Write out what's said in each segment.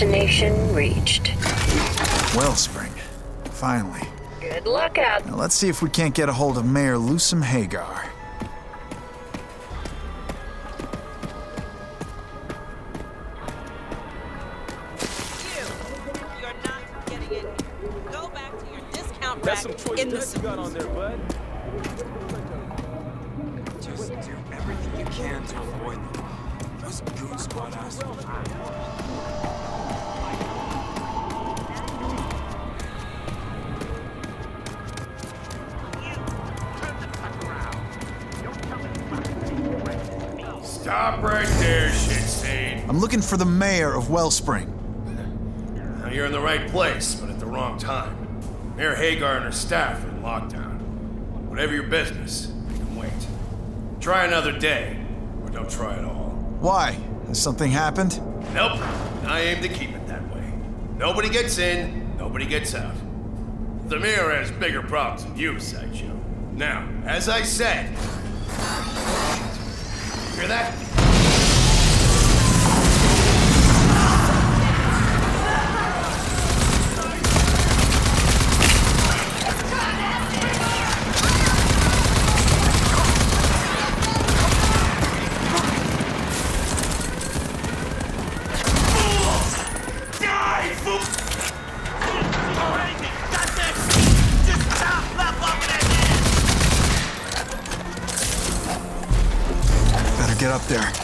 Destination reached. Wellspring. Finally. Good luck out. Now let's see if we can't get a hold of Mayor Loosum Hagar. You're not getting in. Go back to your discount That's some choice in the goods you got on there, bud. Just do everything you can to avoid them. Those goon squad assholes. Stop right there, shit stain. I'm looking for the mayor of Wellspring. Now you're in the right place, but at the wrong time. Mayor Hagar and her staff are in lockdown. Whatever your business, you can wait. Try another day, or don't try at all. Why? Has something happened? Nope. I aim to keep it that way. Nobody gets in, nobody gets out. The mayor has bigger problems than you, Sideshow. Now, as I said. Hear that? There.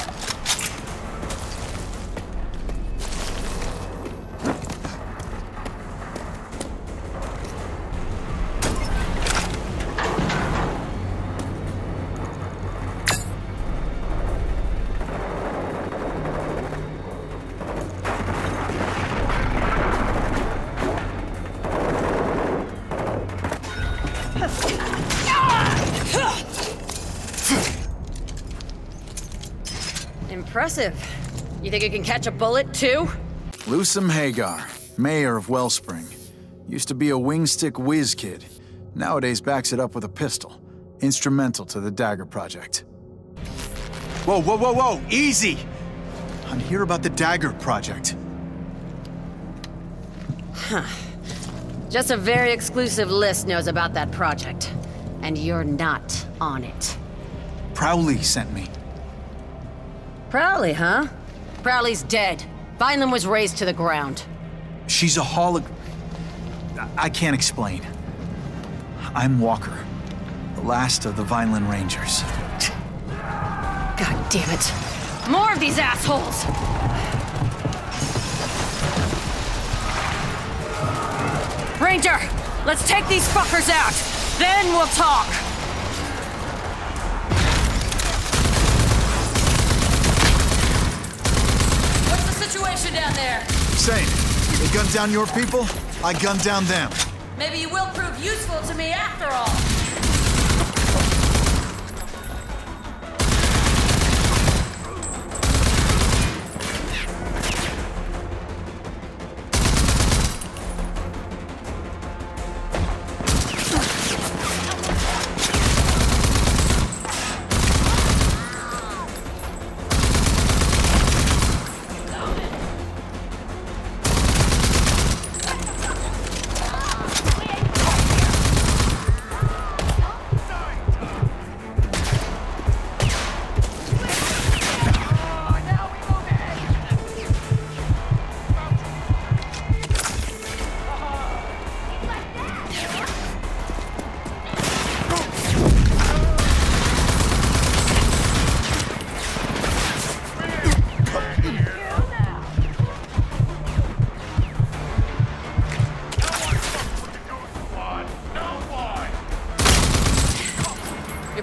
Impressive. You think you can catch a bullet, too? Loosum Hagar, mayor of Wellspring. Used to be a wingstick whiz kid. Nowadays backs it up with a pistol. Instrumental to the Dagger Project. Whoa, whoa, whoa, whoa! Easy! I'm here about the Dagger Project. Huh. Just a very exclusive list knows about that project. And you're not on it. Prowley sent me. Prowley, huh? Prowley's dead. Vineland was razed to the ground. She's a holog... I can't explain. I'm Walker, the last of the Vineland Rangers. God damn it. More of these assholes! Ranger, let's take these fuckers out. Then we'll talk. What's situation down there? Same. They gunned down your people, I gunned down them. Maybe you will prove useful to me after all.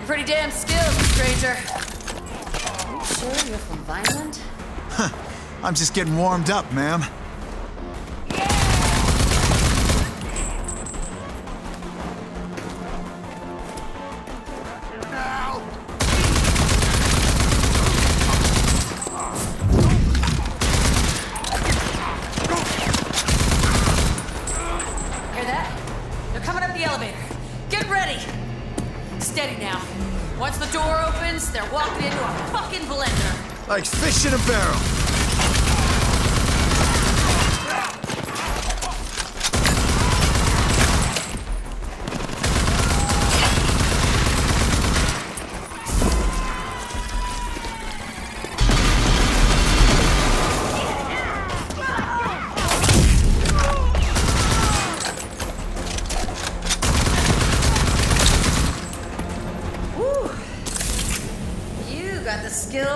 You're pretty damn skilled, stranger. Are you sure you're from Vineland? I'm just getting warmed up, ma'am. Steady now. Once the door opens, they're walking into a fucking blender. Like fish in a barrel.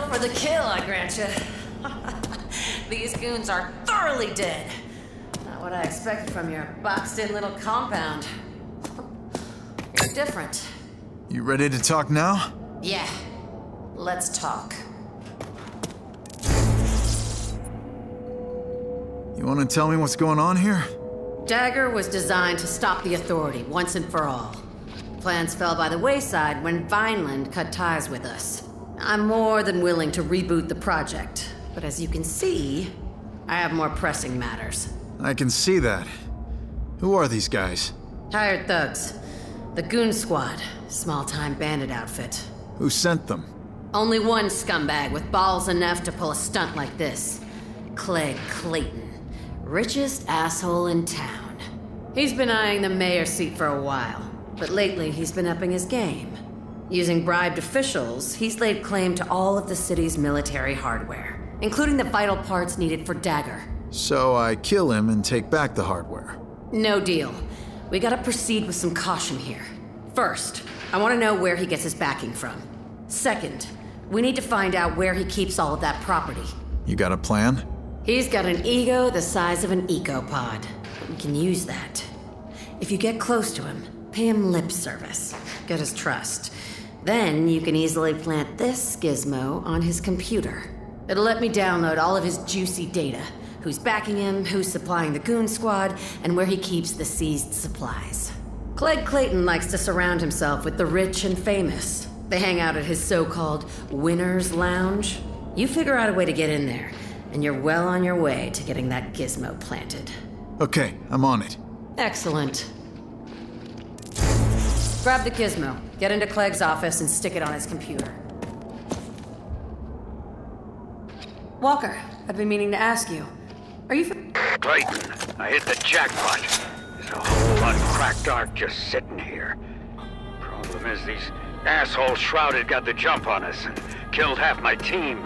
For the kill, I grant you. These goons are thoroughly dead. Not what I expected from your boxed-in little compound. You're different. You ready to talk now? Yeah. Let's talk. You want to tell me what's going on here? Dagger was designed to stop the Authority once and for all. Plans fell by the wayside when Vineland cut ties with us. I'm more than willing to reboot the project, but as you can see, I have more pressing matters. I can see that. Who are these guys? Hired thugs. The Goon Squad, small time bandit outfit. Who sent them? Only one scumbag with balls enough to pull a stunt like this Klegg Clayton. Richest asshole in town. He's been eyeing the mayor's seat for a while, but lately he's been upping his game. Using bribed officials, he's laid claim to all of the city's military hardware, including the vital parts needed for Dagger. So I kill him and take back the hardware. No deal. We gotta proceed with some caution here. First, I wanna know where he gets his backing from. Second, we need to find out where he keeps all of that property. You got a plan? He's got an ego the size of an ecopod. We can use that. If you get close to him, pay him lip service, get his trust. Then you can easily plant this gizmo on his computer. It'll let me download all of his juicy data who's backing him, who's supplying the goon squad, and where he keeps the seized supplies. Klegg Clayton likes to surround himself with the rich and famous. They hang out at his so called Winner's Lounge. You figure out a way to get in there, and you're well on your way to getting that gizmo planted. Okay, I'm on it. Excellent. Grab the gizmo, get into Klegg's office, and stick it on his computer. Walker, I've been meaning to ask you. Are you. Clayton, I hit the jackpot. There's a whole uncracked ark just sitting here. Problem is, these assholes Shrouded got the jump on us and killed half my team.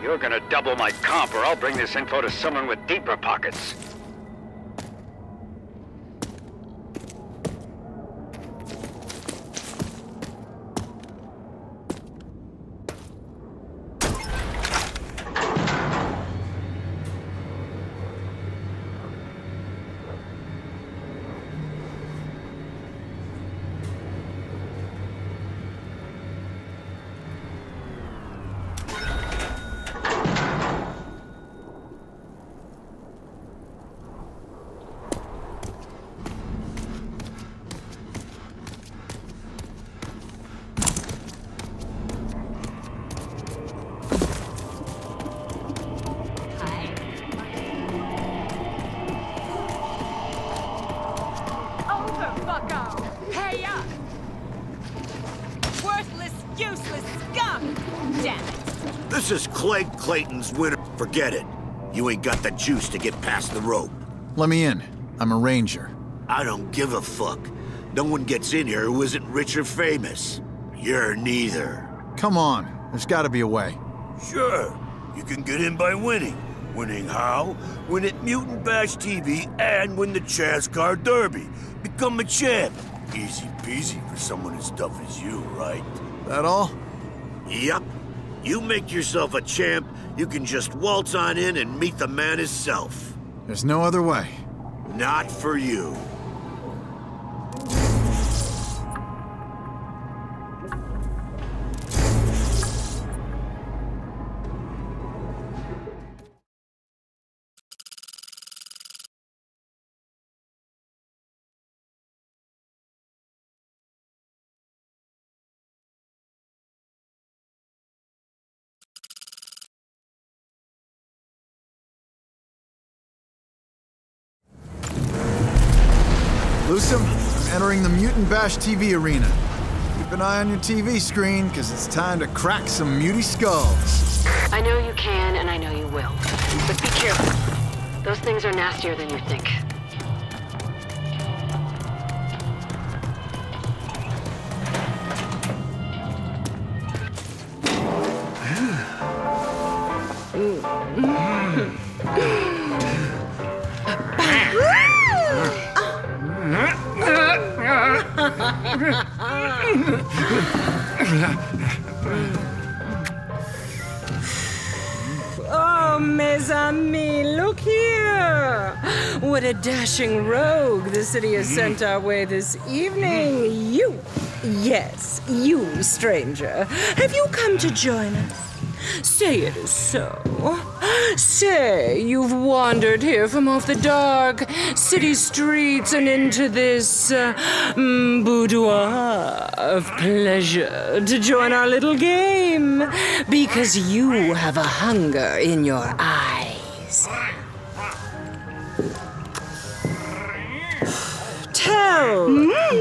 You're gonna double my comp, or I'll bring this info to someone with deeper pockets. This is Klegg Clayton's winner. Forget it. You ain't got the juice to get past the rope. Let me in. I'm a ranger. I don't give a fuck. No one gets in here who isn't rich or famous. You're neither. Come on. There's gotta be a way. Sure, you can get in by winning. Winning how? Win at Mutant Bash TV and win the Chazcar Derby. Become a champ. Easy peasy for someone as tough as you, right? That all? Yep. You make yourself a champ, you can just waltz on in and meet the man himself. There's no other way. Not for you. I'm entering the Mutant Bash TV arena. Keep an eye on your TV screen, because it's time to crack some muty skulls. I know you can, and I know you will. But be careful. Those things are nastier than you think. Ah. oh, mes amis, look here. What a dashing rogue the city has sent our way this evening. You, yes, you, stranger. Have you come to join us? Say it is so. Say you've wandered here from off the dark city streets and into this uh, mm, boudoir of pleasure to join our little game because you have a hunger in your eyes. Tell,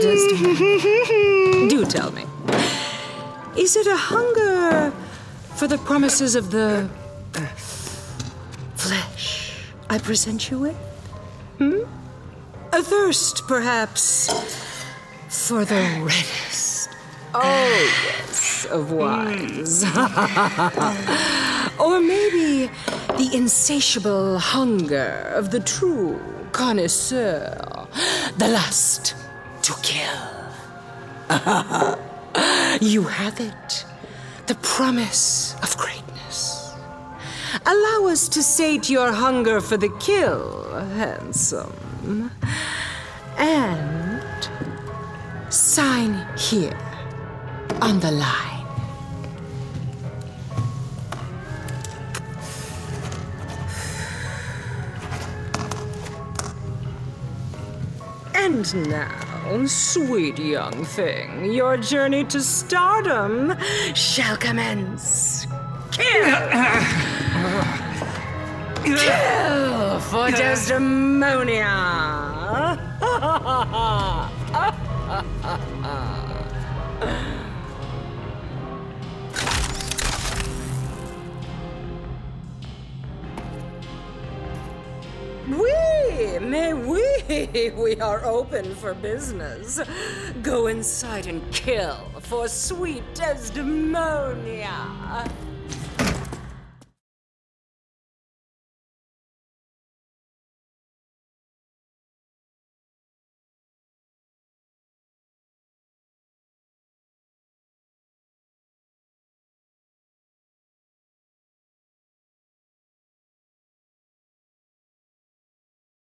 Desdemonia. Do tell me. Is it a hunger for the promises of the uh, I present you with? Hmm? A thirst, perhaps, for the reddest. Oh, yes, of wines. or maybe the insatiable hunger of the true connoisseur, the lust to kill. you have it the promise of greatness. Allow us to sate your hunger for the kill, handsome. And sign here on the line. And now, sweet young thing, your journey to stardom shall commence. Kill! Kill for Desdemonia! Oui, mais oui, we are open for business. Go inside and kill for sweet Desdemonia.